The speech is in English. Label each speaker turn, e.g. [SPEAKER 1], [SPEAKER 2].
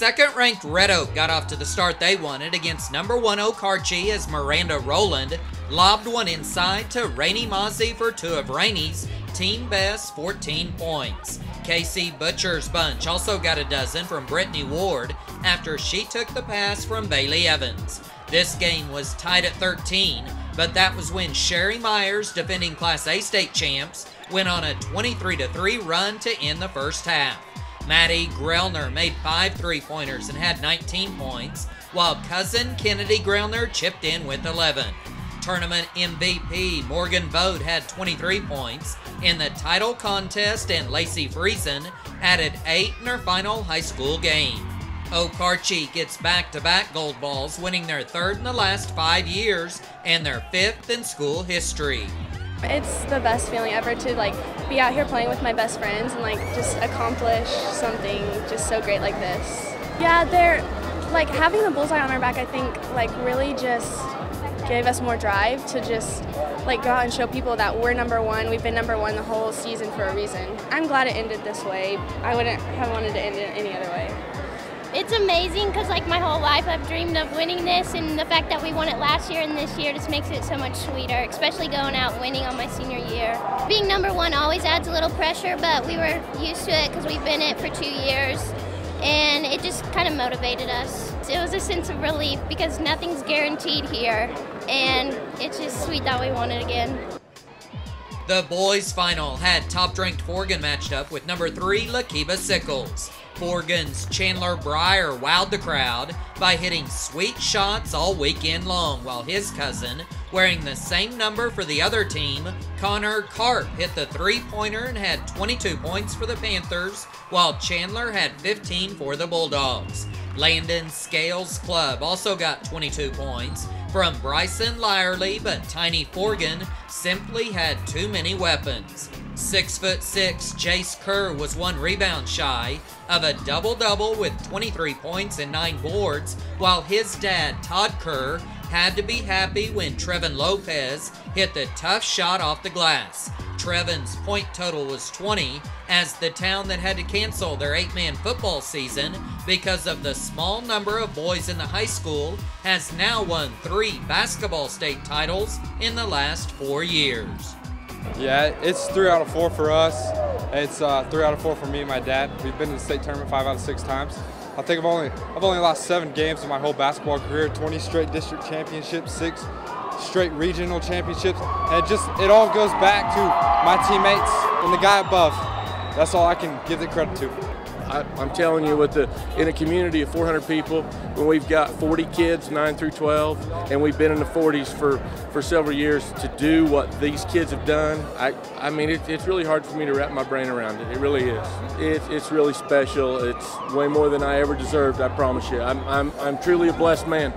[SPEAKER 1] Second ranked Red Oak got off to the start they wanted against number one Okarche as Miranda Rowland lobbed one inside to Rainey Mozzie for two of Rainey's team best 14 points. Casey Butcher's bunch also got a dozen from Brittany Ward after she took the pass from Bailey Evans. This game was tied at 13, but that was when Sherry Myers, defending Class A state champs, went on a 23 3 run to end the first half. Maddie Grellner made five three pointers and had 19 points, while cousin Kennedy Grellner chipped in with 11. Tournament MVP Morgan Vogt had 23 points in the title contest, and Lacey Friesen added eight in her final high school game. Okarche gets back to back gold balls, winning their third in the last five years and their fifth in school history.
[SPEAKER 2] It's the best feeling ever to like be out here playing with my best friends and like just accomplish something just so great like this. Yeah, they're like having the bullseye on our back I think like really just gave us more drive to just like go out and show people that we're number one. We've been number one the whole season for a reason. I'm glad it ended this way. I wouldn't have wanted to end it any other way
[SPEAKER 3] it's amazing because like my whole life I've dreamed of winning this and the fact that we won it last year and this year just makes it so much sweeter, especially going out winning on my senior year. Being number one always adds a little pressure, but we were used to it because we've been it for two years and it just kind of motivated us. It was a sense of relief because nothing's guaranteed here and it's just sweet that we won it again.
[SPEAKER 1] The boys' final had top-ranked Forgan matched up with number three Lookeba-Sickles. Forgan's Chandler Breyer wowed the crowd by hitting sweet shots all weekend long, while his cousin, wearing the same number for the other team, Connor Karp, hit the three-pointer and had 22 points for the Panthers, while Chandler had 15 for the Bulldogs. Landon Scales Club also got 22 points from Bryson Lyerly, but Tiny Forgan simply had too many weapons. Six foot six Jace Kerr was one rebound shy of a double double with 23 points and nine boards, while his dad Todd Kerr had to be happy when Trevin Lopez hit the tough shot off the glass. Trevin's point total was 20 as the town that had to cancel their eight man football season because of the small number of boys in the high school has now won three basketball state titles in the last four years.
[SPEAKER 4] Yeah, it's three out of four for us. It's uh, three out of four for me and my dad. We've been in the state tournament five out of six times. I think I've only I've only lost seven games in my whole basketball career. 20 straight district championships, six straight regional championships, and just it all goes back to my teammates and the guy above. That's all I can give the credit to.
[SPEAKER 5] I, am telling you, with the in a community of 400 people, when we've got 40 kids, 9 through 12, and we've been in the 40s for, for several years, to do what these kids have done, I, I mean, it, it's really hard for me to wrap my brain around it. It really is. It, it's really special. It's way more than I ever deserved, I promise you. I'm, I'm, I'm truly a blessed man.